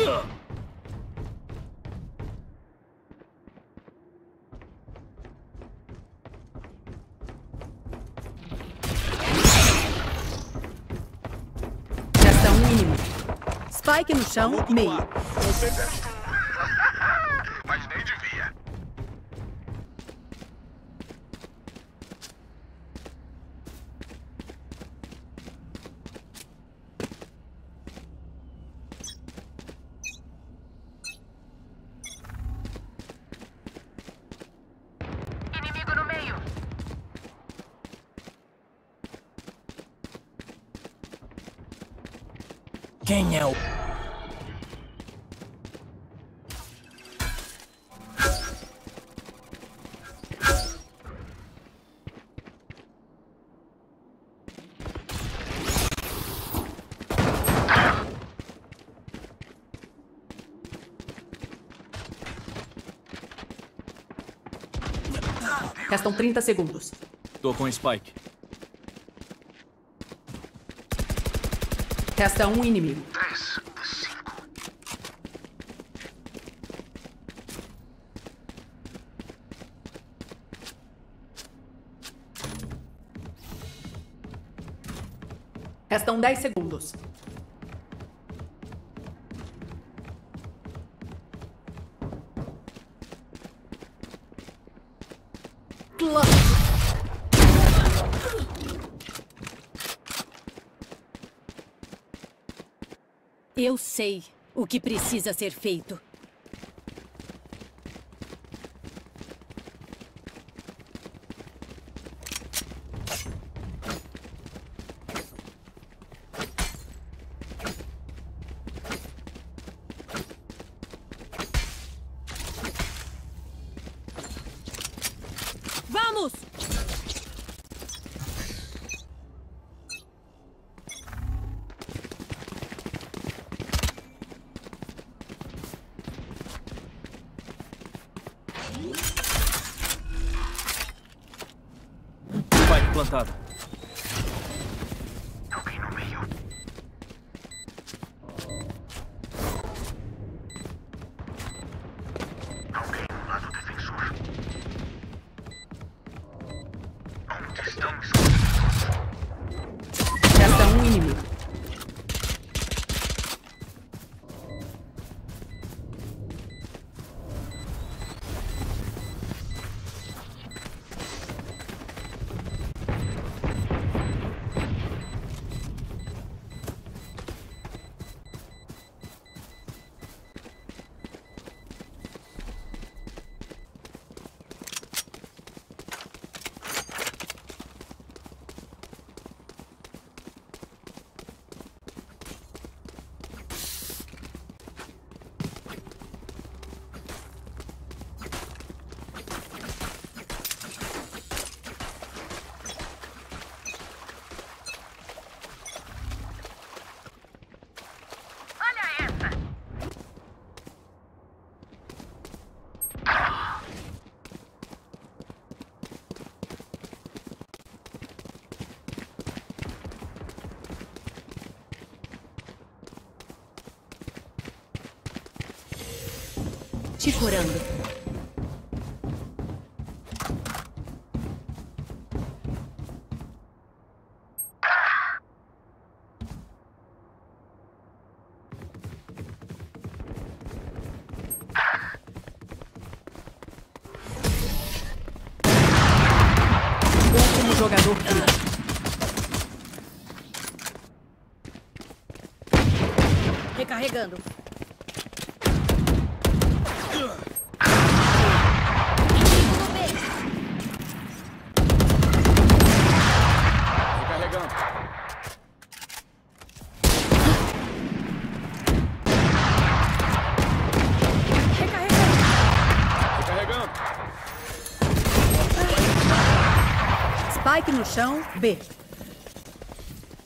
Um inimigo. Spike no chão, meio. Quem é o. Restam 30 segundos. Tô com Spike. Resta um inimigo. Três cinco. Restam 10 segundos. Eu sei o que precisa ser feito. Vamos! Alguém no meio. Alguém no lado defensor. Onde estão escondidos? Te curando. Jogador. Recarregando. Recarregando. Spike no chão, B.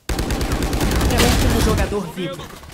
É o último jogador vivo.